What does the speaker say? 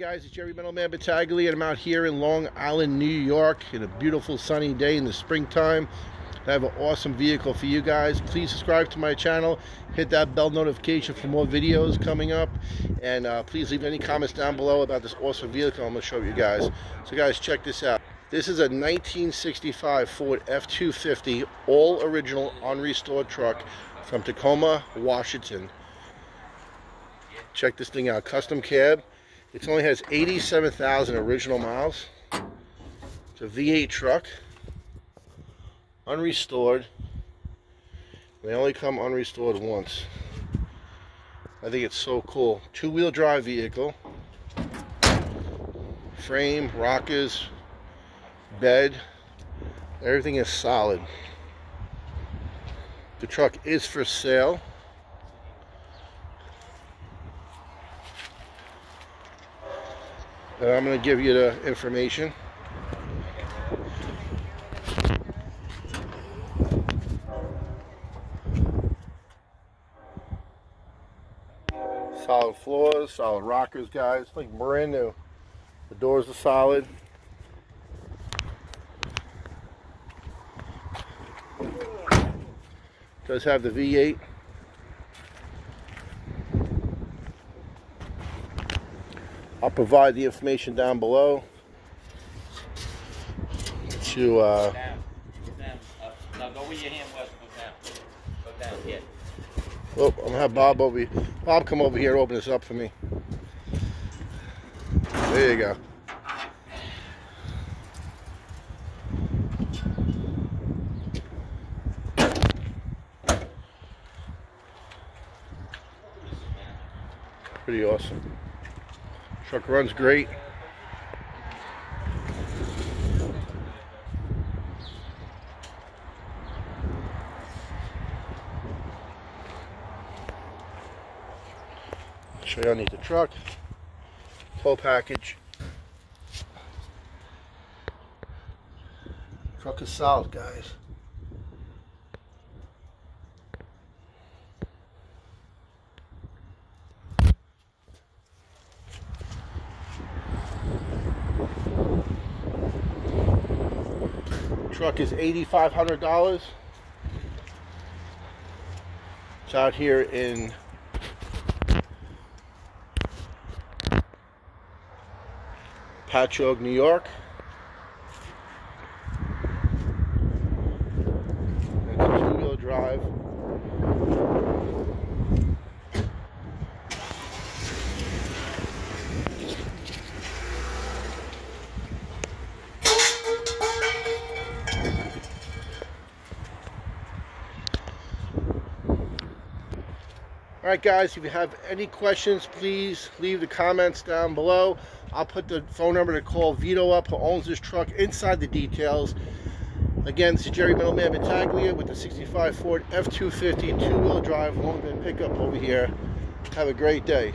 guys, it's Jerry Metal Man Battaglia, and I'm out here in Long Island, New York, in a beautiful sunny day in the springtime. I have an awesome vehicle for you guys. Please subscribe to my channel, hit that bell notification for more videos coming up, and uh, please leave any comments down below about this awesome vehicle I'm going to show you guys. So guys, check this out. This is a 1965 Ford F-250, all original, unrestored truck from Tacoma, Washington. Check this thing out, custom cab. It only has 87,000 original miles. It's a V8 truck, unrestored. They only come unrestored once. I think it's so cool. Two-wheel drive vehicle. Frame, rockers, bed, everything is solid. The truck is for sale. And I'm going to give you the information. Solid floors, solid rockers, guys. Like brand new. The doors are solid. Does have the V8. I'll provide the information down below to uh, Down. Down. Up. No, go where your hand was. Go down. Go down. Yeah. Oh, I'm gonna have Bob over here. Bob come over here and open this up for me. There you go. Pretty awesome. Truck runs great. Show you underneath the truck. Tow package. Truck is solid, guys. Truck is $8,500. It's out here in Patchogue, New York. It's a two-wheel drive. All right, guys, if you have any questions, please leave the comments down below. I'll put the phone number to call Vito up, who owns this truck, inside the details. Again, this is Jerry Metal Man Battaglia with the 65 Ford F-250 two-wheel drive long bed pickup over here. Have a great day.